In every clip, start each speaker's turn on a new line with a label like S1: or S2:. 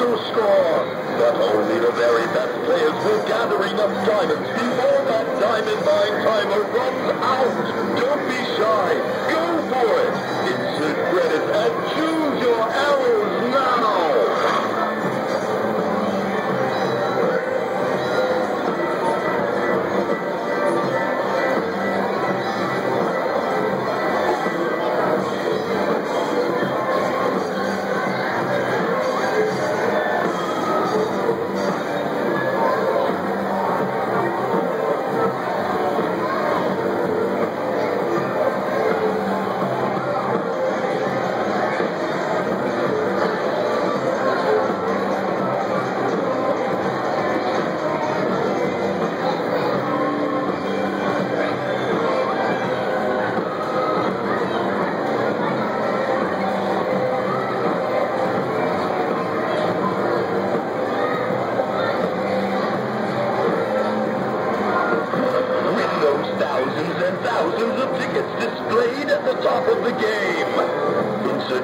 S1: to score. But only the very best players will gather enough diamonds before that diamond mine timer runs out.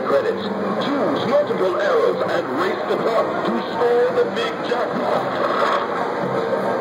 S1: Credits. Choose multiple arrows and race the clock to score the big jackpot.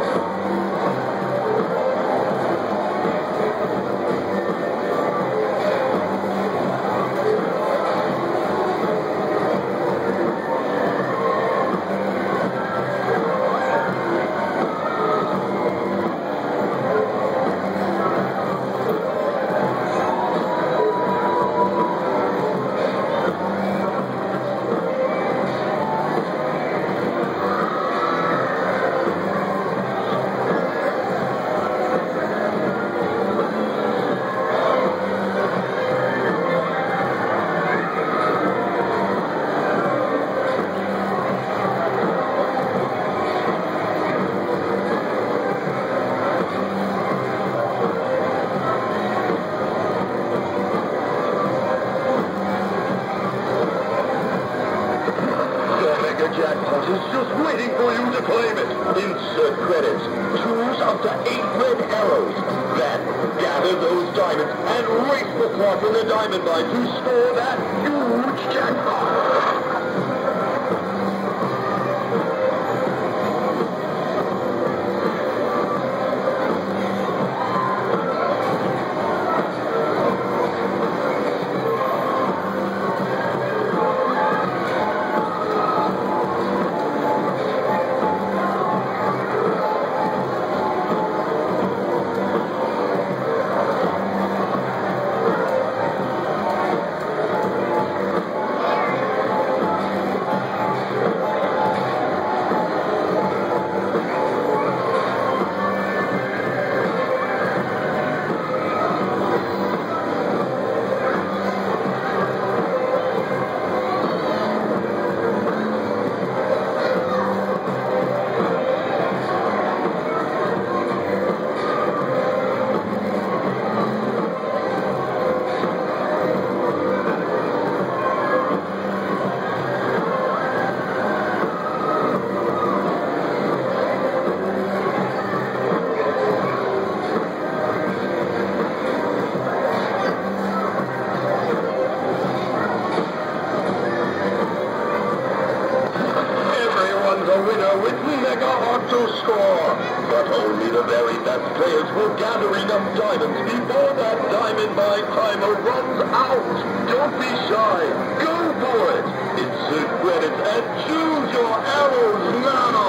S1: Just waiting for you to claim it. Insert credits. Choose up to eight red arrows. Then gather those diamonds and race the clock in the diamond mine to score that huge jackpot. A winner with Mega to Score. But only the very best players will gather enough diamonds before that diamond mine timer runs out. Don't be shy. Go for it. Insert credits and choose your arrows now.